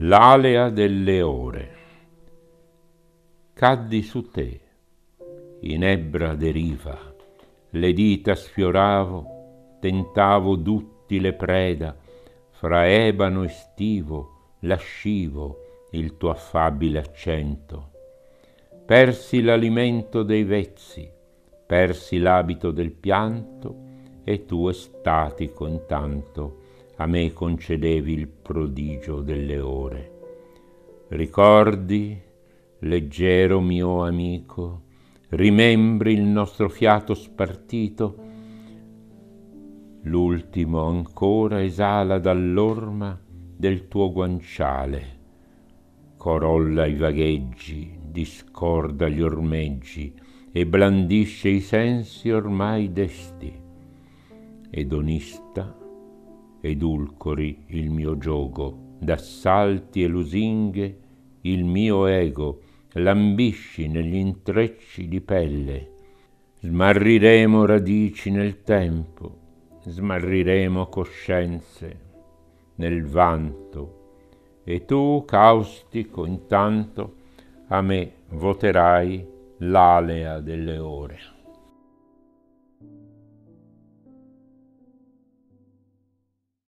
l'alea delle ore. Caddi su te, in ebbra deriva, le dita sfioravo, tentavo duttile preda, fra ebano e stivo lascivo il tuo affabile accento. Persi l'alimento dei vezzi, persi l'abito del pianto, e tu estatico intanto a me concedevi il prodigio delle ore. Ricordi, leggero mio amico, rimembri il nostro fiato spartito, l'ultimo ancora esala dall'orma del tuo guanciale, corolla i vagheggi, discorda gli ormeggi e blandisce i sensi ormai desti, ed onista edulcori il mio giogo, d'assalti e lusinghe il mio ego lambisci negli intrecci di pelle. Smarriremo radici nel tempo, smarriremo coscienze nel vanto, e tu, caustico, intanto a me voterai l'alea delle ore.